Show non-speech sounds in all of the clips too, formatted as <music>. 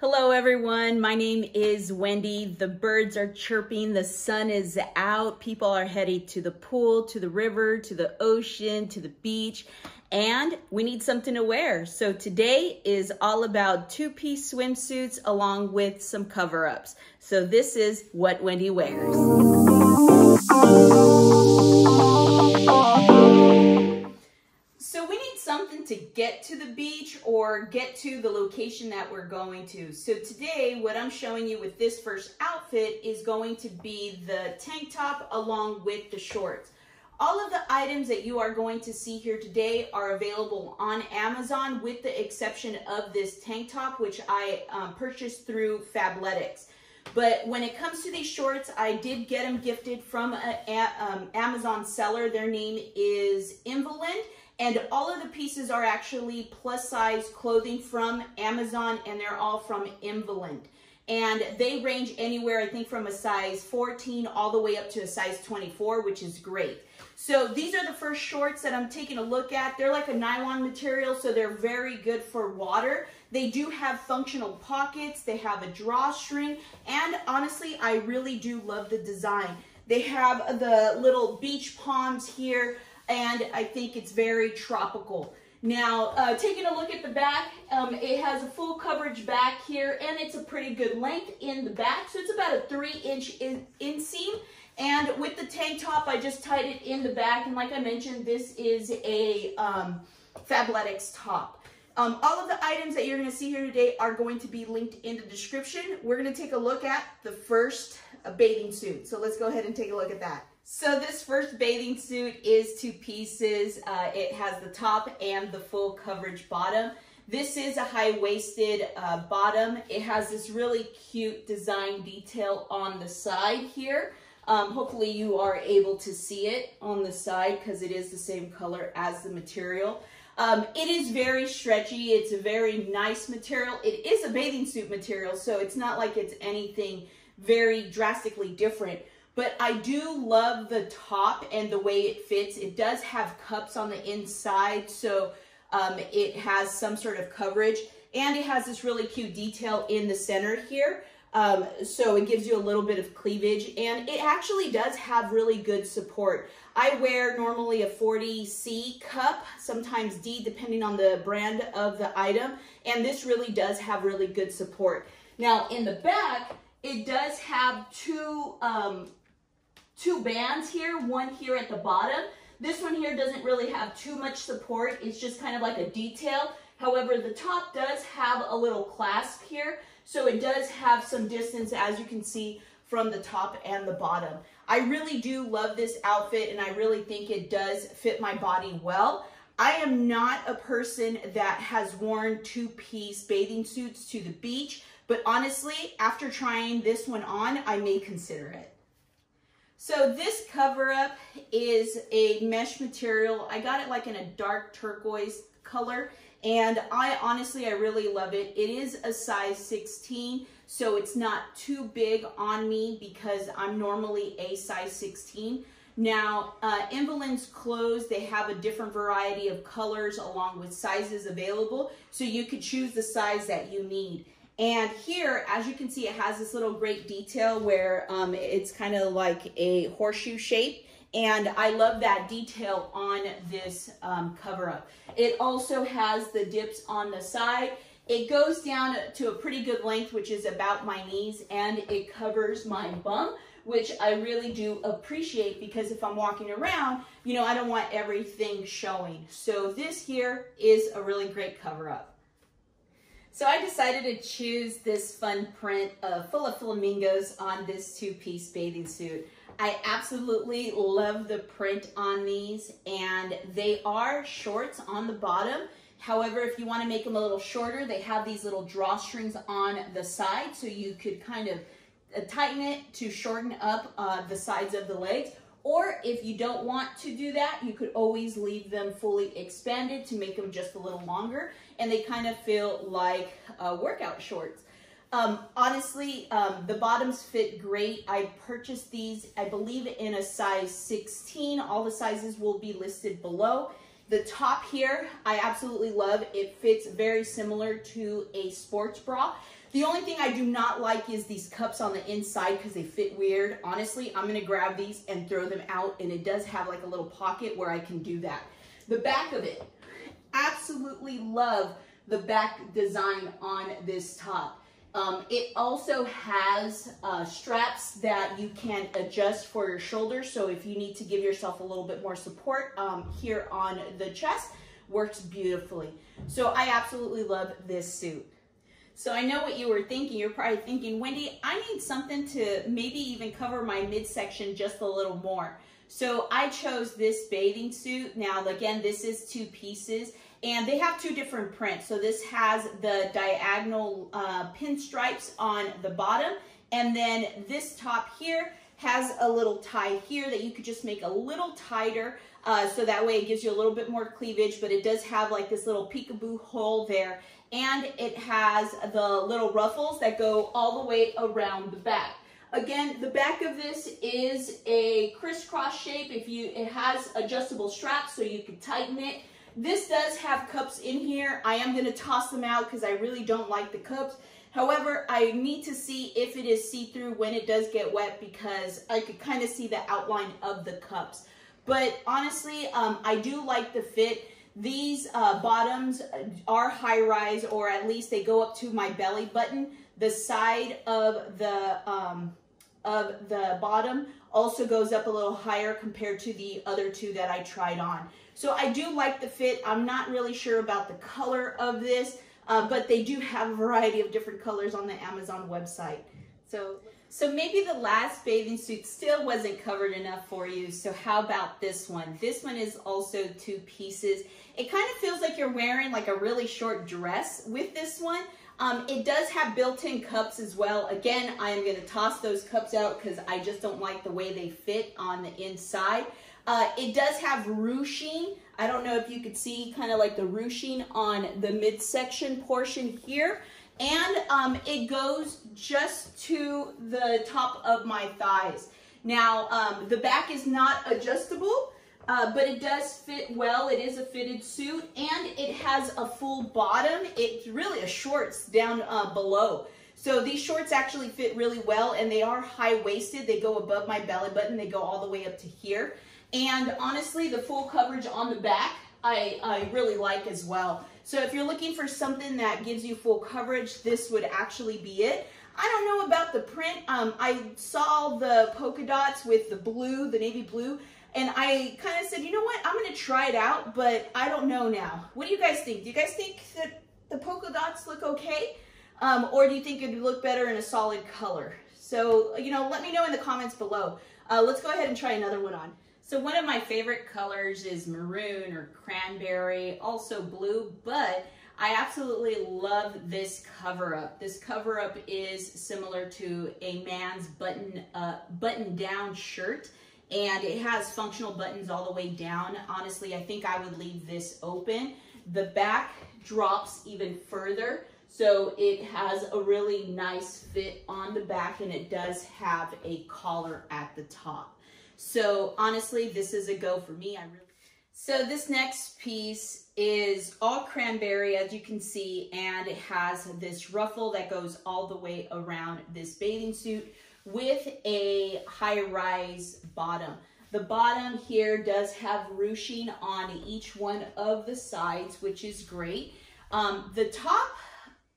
Hello everyone, my name is Wendy. The birds are chirping, the sun is out, people are headed to the pool, to the river, to the ocean, to the beach, and we need something to wear. So today is all about two-piece swimsuits along with some cover-ups. So this is what Wendy wears. Something to get to the beach or get to the location that we're going to. So today, what I'm showing you with this first outfit is going to be the tank top along with the shorts. All of the items that you are going to see here today are available on Amazon with the exception of this tank top, which I um, purchased through Fabletics. But when it comes to these shorts, I did get them gifted from an um, Amazon seller. Their name is In'voland and all of the pieces are actually plus size clothing from Amazon and they're all from In'voland. And they range anywhere, I think from a size 14 all the way up to a size 24, which is great. So these are the first shorts that I'm taking a look at. They're like a nylon material, so they're very good for water. They do have functional pockets. They have a drawstring. And honestly, I really do love the design. They have the little beach palms here and I think it's very tropical. Now, uh, taking a look at the back, um, it has a full coverage back here, and it's a pretty good length in the back, so it's about a three-inch in inseam. And with the tank top, I just tied it in the back, and like I mentioned, this is a um, Fabletics top. Um, all of the items that you're going to see here today are going to be linked in the description. We're going to take a look at the first uh, bathing suit. So let's go ahead and take a look at that. So this first bathing suit is two pieces. Uh, it has the top and the full coverage bottom. This is a high-waisted uh, bottom. It has this really cute design detail on the side here. Um, hopefully you are able to see it on the side because it is the same color as the material. Um, it is very stretchy. It's a very nice material. It is a bathing suit material, so it's not like it's anything very drastically different. But I do love the top and the way it fits. It does have cups on the inside, so um, it has some sort of coverage. And it has this really cute detail in the center here. Um, so it gives you a little bit of cleavage and it actually does have really good support. I wear normally a 40C cup, sometimes D depending on the brand of the item. And this really does have really good support. Now in the back, it does have two um, two bands here, one here at the bottom. This one here doesn't really have too much support. It's just kind of like a detail. However, the top does have a little clasp here. So it does have some distance, as you can see, from the top and the bottom. I really do love this outfit and I really think it does fit my body well. I am not a person that has worn two-piece bathing suits to the beach, but honestly, after trying this one on, I may consider it. So this cover up is a mesh material. I got it like in a dark turquoise color and I honestly, I really love it. It is a size 16, so it's not too big on me because I'm normally a size 16. Now, uh, In'voland's clothes, they have a different variety of colors along with sizes available, so you could choose the size that you need. And here, as you can see, it has this little great detail where um, it's kind of like a horseshoe shape. And I love that detail on this um, cover up. It also has the dips on the side. It goes down to a pretty good length, which is about my knees, and it covers my bum, which I really do appreciate because if I'm walking around, you know, I don't want everything showing. So this here is a really great cover up. So I decided to choose this fun print uh, full of flamingos on this two-piece bathing suit. I absolutely love the print on these and they are shorts on the bottom. However, if you want to make them a little shorter, they have these little drawstrings on the side so you could kind of uh, tighten it to shorten up uh, the sides of the legs. Or if you don't want to do that, you could always leave them fully expanded to make them just a little longer. And they kind of feel like uh, workout shorts. Um, honestly, um, the bottoms fit great. I purchased these, I believe, in a size 16. All the sizes will be listed below. The top here, I absolutely love. It fits very similar to a sports bra. The only thing I do not like is these cups on the inside because they fit weird. Honestly, I'm gonna grab these and throw them out and it does have like a little pocket where I can do that. The back of it, absolutely love the back design on this top. Um, it also has uh, straps that you can adjust for your shoulders. So if you need to give yourself a little bit more support um, here on the chest, works beautifully. So I absolutely love this suit. So I know what you were thinking. You're probably thinking, Wendy, I need something to maybe even cover my midsection just a little more. So I chose this bathing suit. Now, again, this is two pieces and they have two different prints. So this has the diagonal uh, pinstripes on the bottom and then this top here has a little tie here that you could just make a little tighter uh, so that way it gives you a little bit more cleavage, but it does have like this little peekaboo hole there and it has the little ruffles that go all the way around the back. Again, the back of this is a crisscross shape. If you, It has adjustable straps so you can tighten it. This does have cups in here. I am going to toss them out because I really don't like the cups. However, I need to see if it is see-through when it does get wet because I could kind of see the outline of the cups. But honestly, um, I do like the fit. These uh, bottoms are high rise or at least they go up to my belly button. The side of the, um, of the bottom also goes up a little higher compared to the other two that I tried on. So I do like the fit. I'm not really sure about the color of this, uh, but they do have a variety of different colors on the Amazon website. So so maybe the last bathing suit still wasn't covered enough for you. So how about this one? This one is also two pieces. It kind of feels like you're wearing like a really short dress with this one. Um, it does have built-in cups as well. Again, I am going to toss those cups out because I just don't like the way they fit on the inside. Uh, it does have ruching. I don't know if you could see kind of like the ruching on the midsection portion here and um, it goes just to the top of my thighs. Now, um, the back is not adjustable, uh, but it does fit well. It is a fitted suit, and it has a full bottom. It's really a shorts down uh, below. So these shorts actually fit really well, and they are high-waisted. They go above my belly button. They go all the way up to here. And honestly, the full coverage on the back, I, I really like as well. So if you're looking for something that gives you full coverage, this would actually be it. I don't know about the print. Um, I saw the polka dots with the blue, the navy blue, and I kind of said, you know what, I'm going to try it out, but I don't know now. What do you guys think? Do you guys think that the polka dots look okay? Um, or do you think it would look better in a solid color? So, you know, let me know in the comments below. Uh, let's go ahead and try another one on. So one of my favorite colors is maroon or cranberry, also blue, but I absolutely love this cover up. This cover up is similar to a man's button, uh, button down shirt and it has functional buttons all the way down. Honestly, I think I would leave this open. The back drops even further. So it has a really nice fit on the back and it does have a collar at the top. So honestly, this is a go for me. I really so this next piece is all cranberry, as you can see, and it has this ruffle that goes all the way around this bathing suit with a high-rise bottom. The bottom here does have ruching on each one of the sides, which is great. Um, the top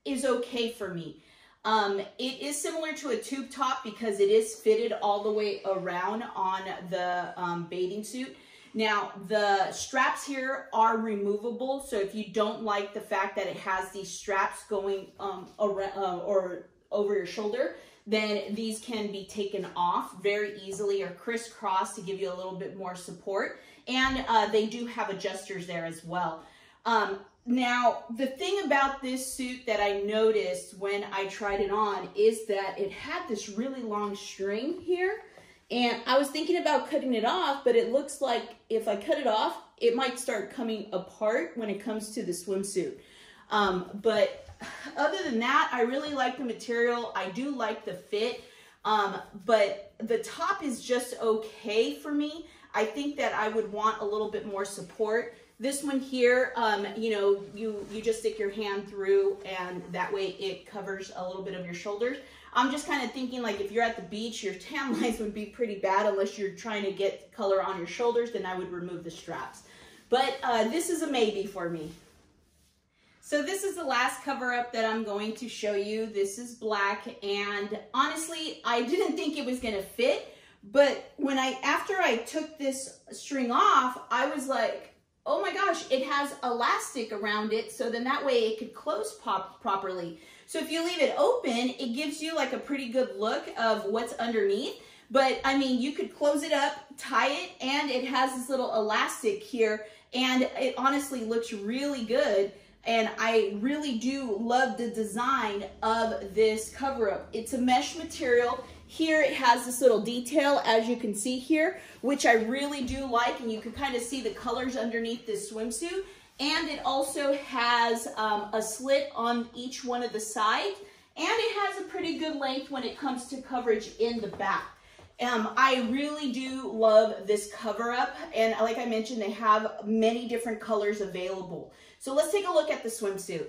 is okay for me. Um, it is similar to a tube top because it is fitted all the way around on the um, bathing suit. Now, the straps here are removable, so if you don't like the fact that it has these straps going um, around, uh, or over your shoulder, then these can be taken off very easily or crisscross to give you a little bit more support. And uh, they do have adjusters there as well. Um, now, the thing about this suit that I noticed when I tried it on is that it had this really long string here. And I was thinking about cutting it off, but it looks like if I cut it off, it might start coming apart when it comes to the swimsuit. Um, but other than that, I really like the material. I do like the fit. Um, but the top is just okay for me. I think that I would want a little bit more support This one here, um, you know, you, you just stick your hand through and that way it covers a little bit of your shoulders. I'm just kind of thinking like if you're at the beach, your <laughs> tan lines would be pretty bad unless you're trying to get color on your shoulders, then I would remove the straps. But uh, this is a maybe for me. So this is the last cover up that I'm going to show you. This is black and honestly, I <laughs> didn't think it was gonna fit, but when I, after I took this string off, I was like, oh my gosh, it has elastic around it. So then that way it could close pop properly. So if you leave it open, it gives you like a pretty good look of what's underneath. But I mean, you could close it up, tie it, and it has this little elastic here. And it honestly looks really good. And I really do love the design of this cover up. It's a mesh material. Here it has this little detail, as you can see here, which I really do like, and you can kind of see the colors underneath this swimsuit. And it also has um, a slit on each one of the sides, and it has a pretty good length when it comes to coverage in the back. Um, I really do love this cover up, and like I mentioned, they have many different colors available. So let's take a look at the swimsuit.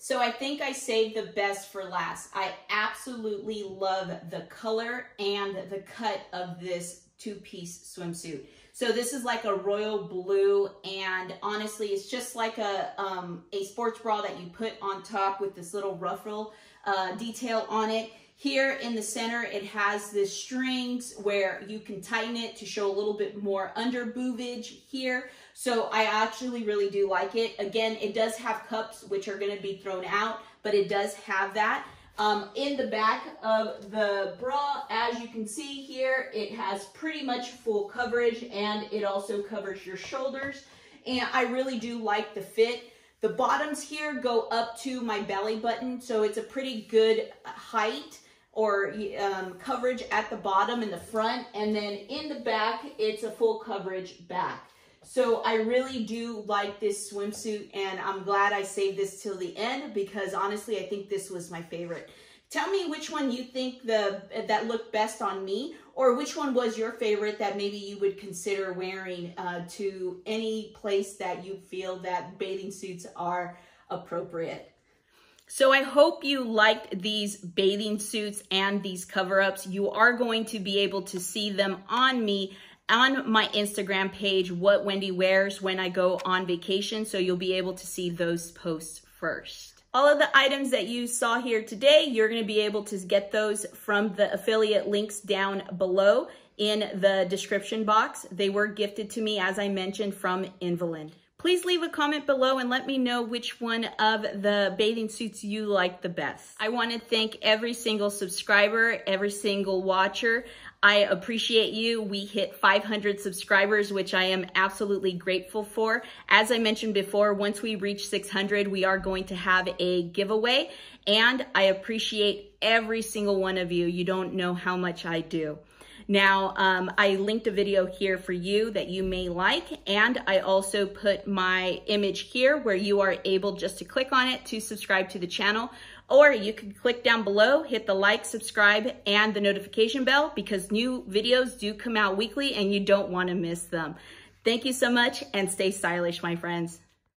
So I think I saved the best for last. I absolutely love the color and the cut of this two-piece swimsuit. So this is like a royal blue and honestly it's just like a, um, a sports bra that you put on top with this little ruffle uh, detail on it. Here in the center, it has the strings where you can tighten it to show a little bit more under boobage here. So I actually really do like it. Again, it does have cups, which are gonna be thrown out, but it does have that. Um, in the back of the bra, as you can see here, it has pretty much full coverage and it also covers your shoulders. And I really do like the fit. The bottoms here go up to my belly button, so it's a pretty good height or um, coverage at the bottom in the front. And then in the back, it's a full coverage back. So I really do like this swimsuit and I'm glad I saved this till the end because honestly, I think this was my favorite. Tell me which one you think the that looked best on me or which one was your favorite that maybe you would consider wearing uh, to any place that you feel that bathing suits are appropriate. So I hope you liked these bathing suits and these cover-ups. You are going to be able to see them on me on my Instagram page, What Wendy Wears When I Go on Vacation. So you'll be able to see those posts first. All of the items that you saw here today, you're gonna be able to get those from the affiliate links down below in the description box. They were gifted to me, as I mentioned, from In'voland. Please leave a comment below and let me know which one of the bathing suits you like the best. I want to thank every single subscriber, every single watcher. I appreciate you. We hit 500 subscribers, which I am absolutely grateful for. As I mentioned before, once we reach 600, we are going to have a giveaway. And I appreciate every single one of you. You don't know how much I do. Now, um, I linked a video here for you that you may like, and I also put my image here where you are able just to click on it to subscribe to the channel, or you can click down below, hit the like, subscribe, and the notification bell because new videos do come out weekly and you don't wanna miss them. Thank you so much and stay stylish, my friends.